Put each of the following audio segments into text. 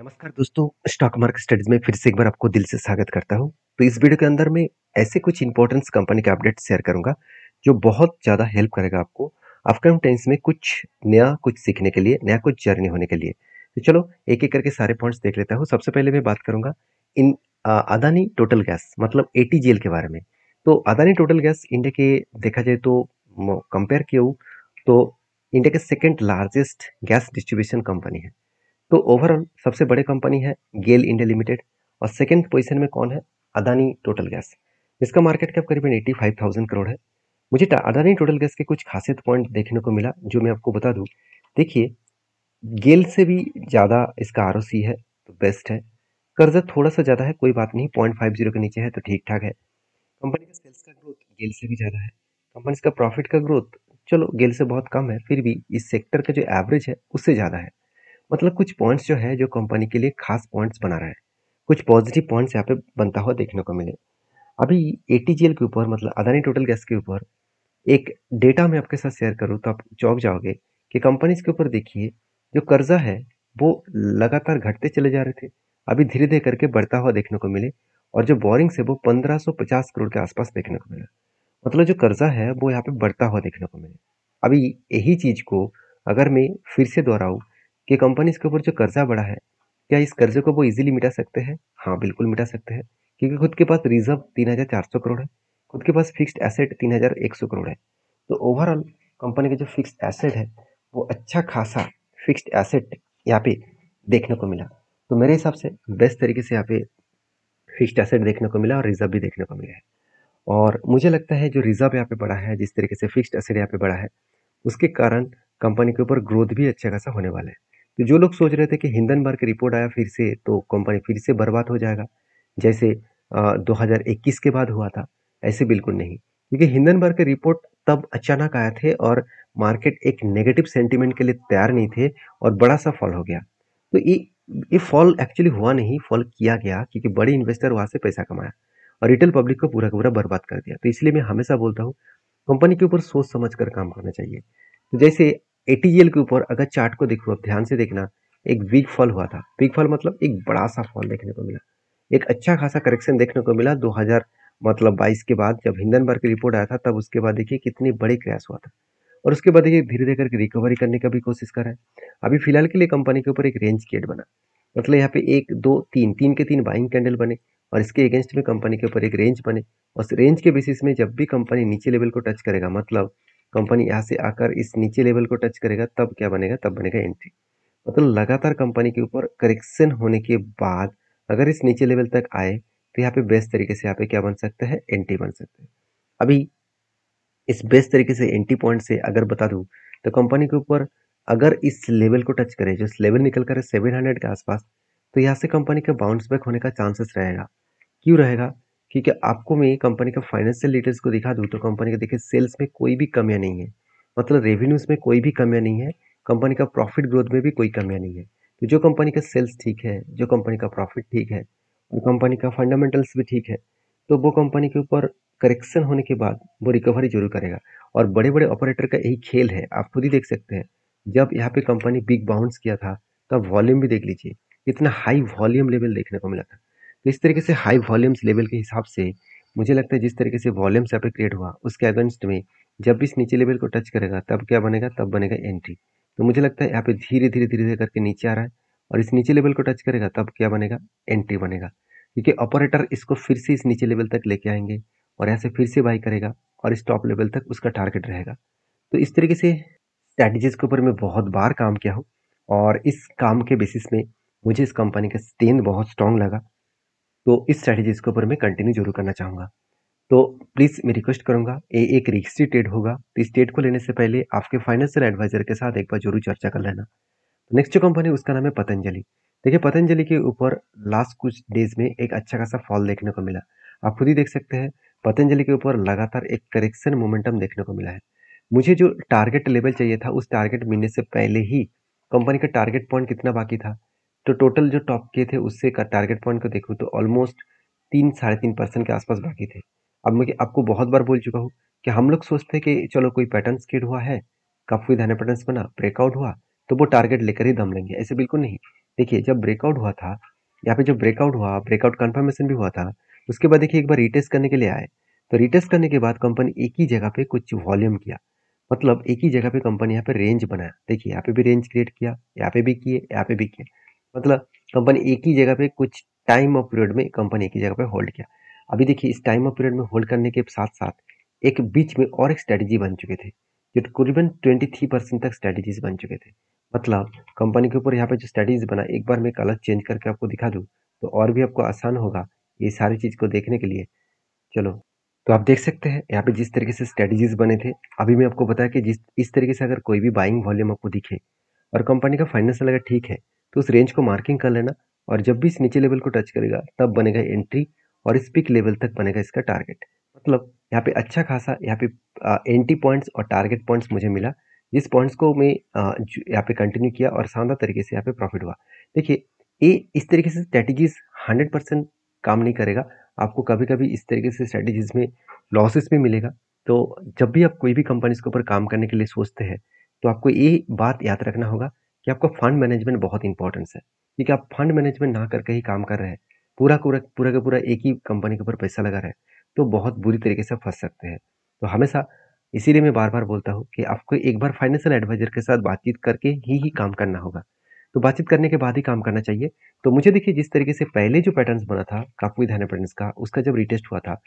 नमस्कार दोस्तों stock market studies में फिर से एक बार आपको दिल से स्वागत करता हूँ। तो इस वीडियो के अंदर मैं ऐसे कुछ इंपॉर्टेंस कंपनी के अपडेट शेयर करूँगा, जो बहुत ज़्यादा हेल्प करेगा आपको अपकमिंग टाइम्स में कुछ नया, कुछ सीखने के लिए, नया कुछ जर्नी होने के लिए। तो चलो, एक एक करके सारे पॉइंट्स देख लेता हूँ। सबसे पहले मैं बात करूँगा इन अदानी टोटल गैस मतलब ए के बारे में। तो अदानी टोटल गैस इंडिया के देखा जाए तो कंपेयर किया? तो इंडिया के second largest gas distribution company है। तो ओवरऑल सबसे बड़े कंपनी है गेल इंडिया लिमिटेड और सेकेंड पोजिशन में कौन है? अदानी टोटल गैस इसका मार्केट कैप करीबन एट्टी फाइव थाउज़ेंड करोड़ है। मुझे अदानी टोटल गैस के कुछ खासियत पॉइंट देखने को मिला, जो मैं आपको बता दूँ। देखिए गेल से भी ज़्यादा इसका आरओसी है तो बेस्ट है। कर्जा थोड़ा सा ज़्यादा है, कोई बात नहीं पॉइंट फाइव ज़ीरो के नीचे है तो ठीक ठाक है। कंपनी का सेल्स का ग्रोथ गेल से भी ज़्यादा है। कंपनी का प्रॉफिट का ग्रोथ चलो गेल से बहुत कम है, फिर भी इस सेक्टर का जो एवरेज है, उससे ज़्यादा है। मतलब कुछ पॉइंट्स जो है जो कंपनी के लिए खास पॉइंट्स बना रहा है। कुछ पॉजिटिव पॉइंट्स यहाँ पे बनता हुआ देखने को मिले। अभी एटीजीएल के ऊपर मतलब अदानी टोटल गैस के ऊपर, एक डेटा मैं आपके साथ शेयर करूँ तो आप चौक जाओगे कि कंपनीज़ के ऊपर देखिए, जो कर्जा है, वो लगातार घटते चले जा रहे थे। अभी धीरे धीरे करके बढ़ता हुआ देखने को मिले और जो बोरिंग्स है, वो 1550 करोड़ के आसपास देखने को मिला। मतलब जो कर्जा है, वो यहाँ पे बढ़ता हुआ देखने को मिले। अभी यही चीज़ को अगर मैं फिर से दोहराऊँ कि कंपनी इसके ऊपर जो कर्जा बढ़ा है, क्या इस कर्जे को वो इजीली मिटा सकते हैं? हाँ बिल्कुल मिटा सकते हैं, क्योंकि खुद के पास रिज़र्व तीन हज़ार चार सौ करोड़ है, खुद के पास फिक्स्ड एसेट तीन हज़ार एक सौ करोड़ है। तो ओवरऑल कंपनी का जो फिक्स्ड एसेट है, वो अच्छा खासा फिक्स्ड एसेट यहाँ पे देखने को मिला। तो मेरे हिसाब से बेस्ट तरीके से यहाँ पे फिक्स्ड एसेट देखने को मिला और रिज़र्व भी देखने को मिला है। और मुझे लगता है जो रिज़र्व यहाँ पे बढ़ा है, जिस तरीके से फिक्स्ड एसेट यहाँ पे बढ़ा है, उसके कारण कंपनी के ऊपर ग्रोथ भी अच्छा खासा होने वाला है। जो लोग सोच रहे थे कि हिंदनबर्ग रिपोर्ट आया फिर से तो कंपनी फिर से बर्बाद हो जाएगा। जैसे आ, 2021 के बाद हुआ था ऐसे बिल्कुल नहीं। क्योंकि हिंदनबर्ग के रिपोर्ट तब अचानक आए थे और मार्केट एक नेगेटिव सेंटीमेंट के लिए तैयार नहीं थे और बड़ा सा फॉल हो गया। तो ये ये फॉल एक्चुअली हुआ नहीं फॉल किया गया क्योंकि बड़े इन्वेस्टर वहाँ से पैसा कमाया और रिटेल पब्लिक को पूरा का पूरा बर्बाद कर दिया। तो इसलिए मैं हमेशा बोलता हूँ कंपनी के ऊपर सोच समझ कर काम करना चाहिए। तो जैसे एटीएल के ऊपर अगर चार्ट को देखो आप ध्यान से देखना, एक वीक फॉल हुआ था। वीक फॉल मतलब एक बड़ा सा फॉल देखने को मिला। एक अच्छा खासा करेक्शन देखने को मिला 2000 मतलब 22 के बाद। जब हिंदनबर्ग की रिपोर्ट आया था, तब उसके बाद देखिए कितनी बड़ी क्रैश हुआ था। और उसके बाद देखिए धीरे धीरे करके रिकवरी करने का भी कोशिश कर रहा है। अभी फ़िलहाल के लिए कंपनी के ऊपर एक रेंज केट बना। मतलब यहाँ पे एक, दो, तीन तीन के तीन बाइंग कैंडल बने और इसके अगेंस्ट में कंपनी के ऊपर एक रेंज बने। और रेंज के बेसिस में जब भी कंपनी नीचे लेवल को टच करेगा मतलब कंपनी यहाँ से आकर इस नीचे लेवल को टच करेगा, तब क्या बनेगा? तब बनेगा एंट्री मतलब लगातार कंपनी के ऊपर करेक्शन होने के बाद अगर इस नीचे लेवल तक आए तो यहाँ पे बेस्ट तरीके से यहाँ पे क्या बन सकता है? एंट्री बन सकता है। अभी इस बेस्ट तरीके से एंट्री पॉइंट से अगर बता दूँ तो कंपनी के ऊपर अगर इस लेवल को टच करे, जो लेवल निकल कर सेवन हंड्रेड के आसपास तो यहाँ से कंपनी का बाउंस बैक होने का चांसेस रहेगा। क्यों रहेगा? क्योंकि आपको मैं कंपनी का फाइनेंशियल डिटेल्स को दिखा दूँ तो कंपनी का, देखिए सेल्स में कोई भी कमियाँ नहीं है। मतलब रेवेन्यूज में कोई भी कमियाँ नहीं है कंपनी का प्रॉफिट ग्रोथ में भी कोई कमियाँ नहीं है। तो जो कंपनी का सेल्स ठीक है, जो कंपनी का प्रॉफिट ठीक है और कंपनी का फंडामेंटल्स भी ठीक है तो वो कंपनी के ऊपर करेक्शन होने के बाद वो रिकवरी ज़रूर करेगा। और बड़े बड़े ऑपरेटर का यही खेल है, आप खुद ही देख सकते हैं। जब यहाँ पे कंपनी बिग बाउंस किया था, तब वॉल्यूम भी देख लीजिए, इतना हाई वॉल्यूम लेवल देखने को मिला था। तो इस तरीके से हाई वॉल्यूम्स लेवल के हिसाब से मुझे लगता है जिस तरीके से वॉल्यूम्स यहाँ पे क्रिएट हुआ, उसके अगेंस्ट में जब भी इस नीचे लेवल को टच करेगा, तब क्या बनेगा? तब बनेगा एंट्री तो मुझे लगता है यहाँ पे धीरे धीरे धीरे धीरे करके नीचे आ रहा है और इस नीचे लेवल को टच करेगा, तब क्या बनेगा? एंट्री बनेगा. क्योंकि ऑपरेटर इसको फिर से इस नीचे लेवल तक लेके आएँगे और यहाँ से फिर से बाई करेगा और इस टॉप लेवल तक उसका टारगेट रहेगा. तो इस तरीके से स्ट्रैटेजीज के ऊपर मैं बहुत बार काम किया हूँ और इस काम के बेसिस में मुझे इस कंपनी का स्टेन बहुत स्ट्रांग लगा. तो इस स्ट्रैटेजीज के ऊपर मैं कंटिन्यू ज़रूर करना चाहूँगा। तो प्लीज़ मैं रिक्वेस्ट करूँगा ये एक रिक्सी ट्रेड होगा। तो इस ट्रेड को लेने से पहले आपके फाइनेंशियल एडवाइजर के साथ एक बार ज़रूर चर्चा कर लेना। तो नेक्स्ट जो कंपनी उसका नाम है पतंजलि। देखिए, पतंजलि के ऊपर लास्ट कुछ डेज़ में एक अच्छा खासा फॉल देखने को मिला। आप खुद ही देख सकते हैं, पतंजलि के ऊपर लगातार एक करेक्शन मोमेंटम देखने को मिला है। मुझे जो टारगेट लेवल चाहिए था, उस टारगेट मिलने से पहले ही कंपनी का टारगेट पॉइंट कितना बाकी था? तो टोटल जो टॉप के थे, उससे का टारगेट पॉइंट को देखूँ तो ऑलमोस्ट तीन, साढ़े तीन परसेंट के आसपास बाकी थे। अब मैं आपको बहुत बार बोल चुका हूँ कि हम लोग सोचते हैं कि चलो कोई पैटर्न स्केड हुआ है, काफ़ी धन पैटर्न बना ब्रेकआउट हुआ तो वो टारगेट लेकर ही दम लेंगे। ऐसे बिल्कुल नहीं। देखिए, जब ब्रेकआउट हुआ था यहाँ पे जब ब्रेकआउट हुआ ब्रेकआउट कन्फर्मेशन भी हुआ था, उसके बाद देखिए एक बार रिटेस्ट करने के लिए आए। तो रिटेस्ट करने के बाद कंपनी एक ही जगह पे कुछ वॉल्यूम किया। मतलब एक ही जगह पे कंपनी यहाँ पे रेंज बनाया। देखिए, यहाँ पे भी रेंज क्रिएट किया, यहाँ पे भी किए, यहाँ पे भी किए। मतलब कंपनी एक ही जगह पे कुछ टाइम ऑफ़ पीरियड में कंपनी एक ही जगह पे होल्ड किया। अभी देखिए, इस टाइम ऑफ़ पीरियड में होल्ड करने के साथ साथ एक बीच में और एक स्ट्रेटेजी बन चुके थे, जो तकरीबन ट्वेंटी थ्री परसेंट तक स्ट्रेटेजीज बन चुके थे। मतलब कंपनी के ऊपर यहाँ पे जो स्ट्रेटेजीज बना, एक बार मैं कलर चेंज करके आपको दिखा दूँ तो और भी आपको आसान होगा ये सारी चीज़ को देखने के लिए। चलो तो आप देख सकते हैं, यहाँ पे जिस तरीके से स्ट्रेटेजीज बने थे, अभी मैं आपको बताया कि जिस, इस तरीके से अगर कोई भी बाइंग वॉल्यूम आपको दिखे, और कंपनी का फाइनेंशियल अगर ठीक है तो उस रेंज को मार्किंग कर लेना और जब भी इस नीचे लेवल को टच करेगा, तब बनेगा एंट्री और इस पिक लेवल तक बनेगा इसका टारगेट मतलब यहाँ पे अच्छा खासा यहाँ पे एंट्री पॉइंट्स और टारगेट पॉइंट्स मुझे मिला। जिस पॉइंट्स को मैं यहाँ पे कंटिन्यू किया और शानदार तरीके से यहाँ पे प्रॉफिट हुआ। देखिए, ये इस तरीके से स्ट्रेटेजीज हंड्रेड परसेंट काम नहीं करेगा। आपको कभी कभी इस तरीके से स्ट्रेटेजीज में लॉसेस भी मिलेगा। तो जब भी आप कोई भी कंपनी के ऊपर काम करने के लिए सोचते हैं तो आपको ये बात याद रखना होगा कि आपका फंड मैनेजमेंट बहुत इंपॉर्टेंस है। क्योंकि आप फंड मैनेजमेंट ना करके ही काम कर रहे हैं। पूरा पूरा पूरा का पूरा एक ही कंपनी के ऊपर पैसा लगा रहे तो बहुत बुरी तरीके से फंस सकते हैं। तो हमेशा इसीलिए मैं बार बार बोलता हूँ कि आपको एक बार फाइनेंशियल एडवाइजर के साथ बातचीत करके ही ही काम करना होगा। तो बातचीत करने के बाद ही काम करना चाहिए। तो मुझे देखिए जिस तरीके से पहले जो पैटर्न्स बना था, काफ़ी ध्यान पैटर्न्स का, उसका जब रिटेस्ट हुआ था,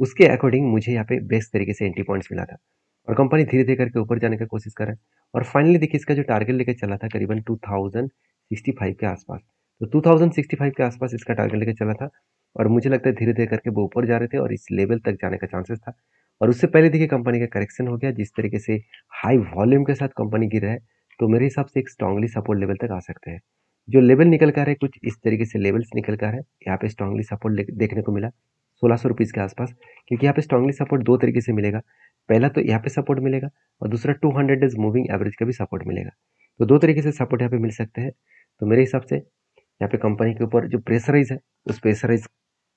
उसके अकॉर्डिंग मुझे यहाँ पे बेस्ट तरीके से एंट्री पॉइंट्स मिला था। और कंपनी धीरे धीरे करके ऊपर जाने का कोशिश कर रहा है। और फाइनली देखिए, इसका जो टारगेट लेकर चला था करीबन टू थाउज़ेंड सिक्सटी फाइव के आसपास। तो 2065 के आसपास इसका टारगेट लेकर चला था और मुझे लगता है धीरे धीरे करके वो ऊपर जा रहे थे और इस लेवल तक जाने का चांसेस था। और उससे पहले देखिए कंपनी का करेक्शन हो गया, जिस तरीके से हाई वॉल्यूम के साथ कंपनी गिर रहा है तो मेरे हिसाब से एक स्ट्रांगली सपोर्ट लेवल तक आ सकते हैं। जो लेवल निकल कर है, कुछ इस तरीके से लेवल्स निकल कर है, यहाँ पे स्ट्रांगली सपोर्ट देखने को मिला। सोलह सौ रुपीज़ के आसपास, क्योंकि यहाँ पे स्ट्रांगली सपोर्ट दो तरीके से मिलेगा। पहला तो यहाँ पे सपोर्ट मिलेगा और दूसरा two hundred days moving average का भी सपोर्ट मिलेगा। तो दो तरीके से सपोर्ट यहाँ पे मिल सकते हैं। तो मेरे हिसाब से यहाँ पे कंपनी के ऊपर जो प्रेशराइज है, उस प्रेशराइज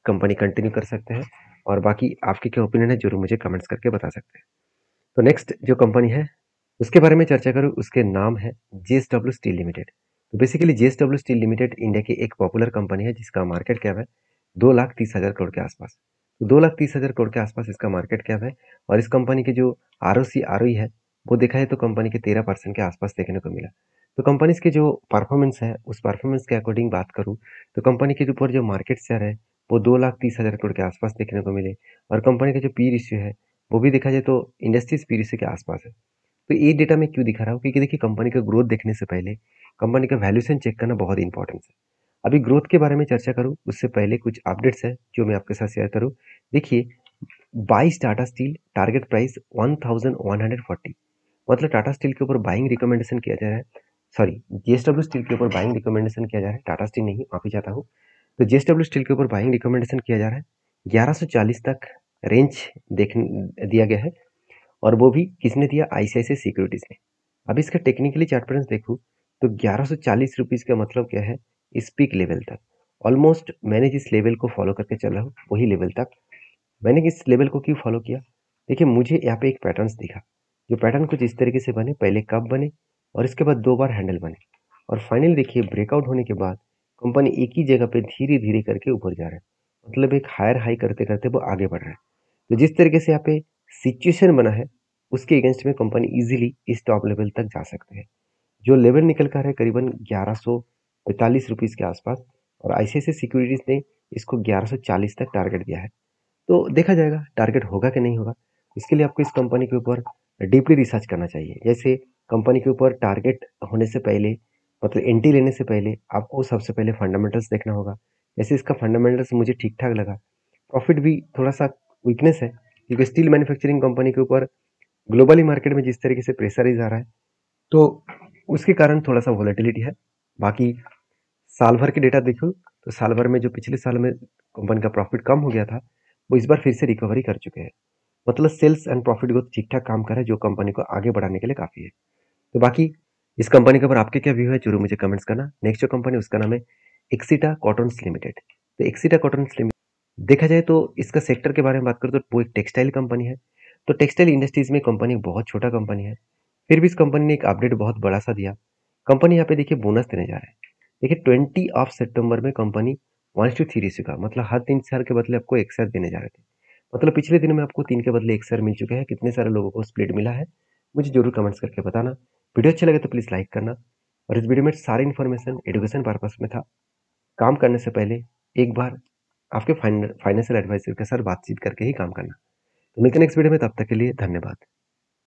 कंपनी कंटिन्यू कर सकते हैं और बाकी आपके क्या ओपिनियन है, ज़रूर मुझे कमेंट्स करके बता सकते हैं। तो नेक्स्ट जो कंपनी है, उसके बारे में चर्चा करूँ, उसके नाम है JSW स्टील लिमिटेड तो basically J steel limited India की एक पॉपुलर कंपनी है, जिसका मार्केट कैप है दो लाख तीस हज़ार करोड़ के आसपास। तो दो लाख तीस हज़ार करोड़ के आसपास इसका मार्केट कैप है और इस कंपनी के जो R O C R O है, वो देखा है तो कंपनी के तेरह परसेंट के आसपास देखने को मिला। तो कंपनीज़ के जो परफॉर्मेंस है, उस परफॉर्मेंस के अकॉर्डिंग बात करूँ तो कंपनी के ऊपर जो मार्केट शेयर है, वो दो लाख तीस हज़ार करोड़ के आसपास देखने को मिले और कंपनी का जो पी रेशियो है, वो भी देखा जाए तो इंडस्ट्रीज़ पी रेशियो के आसपास है। तो ये डेटा मैं क्यों दिखा रहा हूँ? क्योंकि देखिए कंपनी का ग्रोथ देखने से पहले कंपनी का वैल्यूशन चेक करना बहुत इंपॉर्टेंस है। अभी ग्रोथ के बारे में चर्चा करूँ, उससे पहले कुछ अपडेट्स है जो मैं आपके साथ शेयर करूँ। देखिए बाईस Tata steel target price one thousand one hundred forty. मतलब टाटा स्टील के ऊपर बाइंग रिकमेंडेशन किया जा रहा है। सॉरी जीएसडब्ल्यू स्टील के ऊपर बाइंग रिकमेंडेशन किया जा रहा है। टाटा स्टील नहीं, माफ़ी चाहता हूँ। तो जीएसडब्ल्यू स्टील के ऊपर बाइंग रिकमेंडेशन किया जा रहा है। ग्यारह तक रेंज देख, दिया गया है। और वो भी किसने दिया? आईसीआईसी सिक्योरिटीज ने। अब इसका टेक्निकली चार्ट देखूँ तो ग्यारह सौ का मतलब क्या है? इस पीक लेवल तक। ऑलमोस्ट मैंने जिस लेवल को फॉलो करके चल रहा हूँ, वही लेवल तक। मैंने इस लेवल को क्यों फॉलो किया? देखिए, मुझे यहाँ पे एक पैटर्न्स दिखा। जो पैटर्न कुछ इस तरीके से बने, पहले कब बने और इसके बाद दो बार हैंडल बने। और फाइनल देखिए ब्रेकआउट होने के बाद कंपनी एक ही जगह पे धीरे धीरे करके ऊपर जा रहा है। मतलब एक हायर हाई करते करते वो आगे बढ़ रहा है। तो जिस तरीके से यहाँ पे सिचुएशन बना है, उसके अगेंस्ट में कंपनी इजीली इस टॉप लेवल तक जा सकते हैं। जो लेवल निकल कर है करीबन ग्यारह सौ पैंतालीस रुपीज़ के आसपास और आईसीआईसी सिक्योरिटीज़ ने इसको ग्यारह सौ चालीस तक टारगेट दिया है। तो देखा जाएगा टारगेट होगा कि नहीं होगा। इसके लिए आपको इस कंपनी के ऊपर डीपली रिसर्च करना चाहिए। जैसे कंपनी के ऊपर टारगेट होने से पहले मतलब एंट्री लेने से पहले आपको सबसे पहले फंडामेंटल्स देखना होगा। जैसे इसका फंडामेंटल्स मुझे ठीक ठाक लगा। प्रॉफिट भी थोड़ा सा वीकनेस है, क्योंकि स्टील मैन्युफैक्चरिंग कंपनी के ऊपर ग्लोबली मार्केट में जिस तरीके से प्रेशराइज आ रहा है तो उसके कारण थोड़ा सा वॉलेटिलिटी है। बाकी साल भर के डेटा देखो तो साल भर में जो पिछले साल में कंपनी का प्रॉफिट कम हो गया था, वो इस बार फिर से रिकवरी कर चुके हैं। मतलब सेल्स एंड प्रॉफिट ग्रोथ ठीक ठाक काम कर रहा है, जो कंपनी को आगे बढ़ाने के लिए काफ़ी है। तो बाकी, इस कंपनी के ऊपर आपके क्या व्यू है ज़रूर मुझे कमेंट्स करना। नेक्स्ट जो कंपनी उसका नाम है एक्सीटा कॉटन्स लिमिटेड तो एक्सीटा कॉटन्स लिमिटेड देखा जाए तो इसका सेक्टर के बारे में बात करें तो वो एक टेक्सटाइल कंपनी है। तो टेक्सटाइल इंडस्ट्रीज़ में कंपनी बहुत छोटा कंपनी है। फिर भी इस कंपनी ने एक अपडेट बहुत बड़ा सा दिया। कंपनी यहाँ पे देखिए बोनस देने जा रहा है। देखिए, ट्वेंटी ऑफ़ सितंबर में कंपनी वन टू थ्री का मतलब हर तीन शेयर के बदले आपको एक शेयर देने जा रहे थे। मतलब पिछले दिनों में आपको तीन के बदले एक शेयर मिल चुके हैं। कितने सारे लोगों को स्प्लिट मिला है, मुझे ज़रूर कमेंट्स करके बताना। वीडियो अच्छा लगे तो प्लीज़ लाइक करना। और इस वीडियो में सारी इन्फॉर्मेशन एडुकेशन पर्पज में था। काम करने से पहले एक बार आपके फाइनेंशियल एडवाइजर के साथ बातचीत करके ही काम करना। तो मिलते नेक्स्ट वीडियो में, तब तक के लिए धन्यवाद।